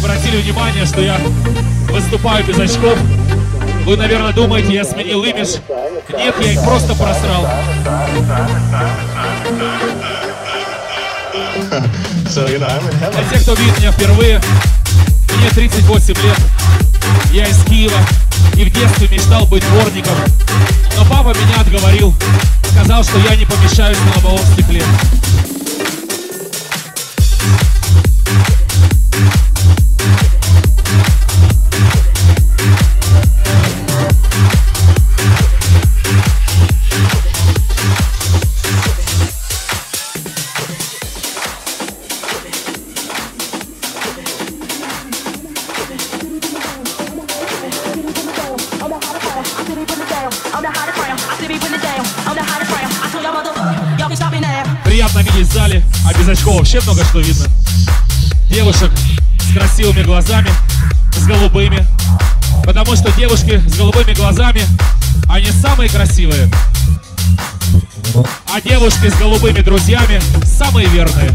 обратили внимание, что я выступаю без очков, вы, наверное, думаете, я сменил имидж. Нет, я их просто просрал. Для тех, кто видит меня впервые, мне 38 лет. Я из Киева и в детстве мечтал быть дворником. Но папа меня отговорил. Сказал, что я не помещаюсь на лобовом стекле. В зале, а без очков вообще много что видно. Девушек с красивыми глазами, с голубыми. Потому что девушки с голубыми глазами, они самые красивые. А девушки с голубыми друзьями самые верные.